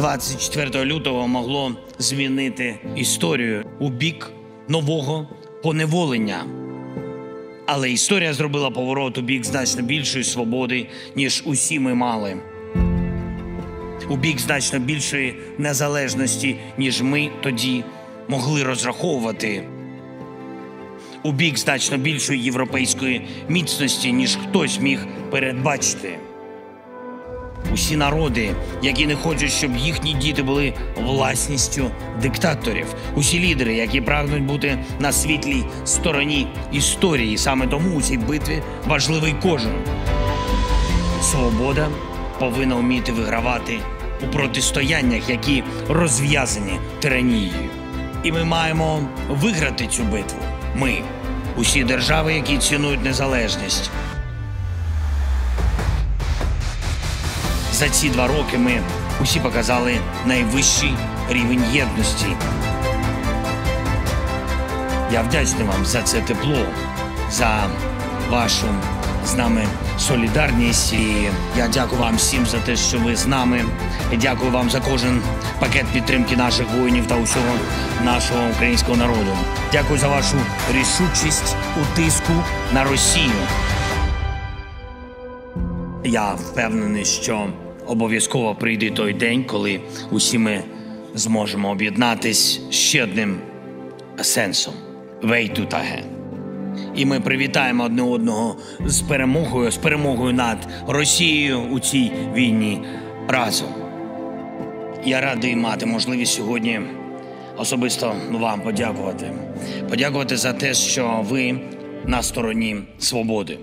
24 лютого могло змінити історію у бік нового поневолення. Але історія зробила поворот у бік значно більшої свободи, ніж усі ми мали. У бік значно більшої незалежності, ніж ми тоді могли розраховувати. У бік значно більшої європейської міцності, ніж хтось міг передбачити. Усі народи, які не хочуть, щоб їхні діти були власністю диктаторів, усі лідери, які прагнуть бути на світлій стороні історії. Саме тому у цій битві важливий кожен. Свобода повинна вміти вигравати у протистояннях, які розв'язані тиранією. І ми маємо виграти цю битву. Ми, усі держави, які цінують незалежність. За ці два роки ми усі показали найвищий рівень єдності. Я вдячний вам за це тепло, за вашу з нами солідарність. І я дякую вам всім за те, що ви з нами. І дякую вам за кожен пакет підтримки наших воїнів та усього нашого українського народу. Дякую за вашу рішучість у тиску на Росію. Я впевнений, що обов'язково прийде той день, коли усі ми зможемо об'єднатись ще одним сенсом Вейтутаге. І ми привітаємо одне одного з перемогою, з перемогою над Росією у цій війні разом. Я радий мати можливість сьогодні особисто вам подякувати. Подякувати за те, що ви на стороні свободи.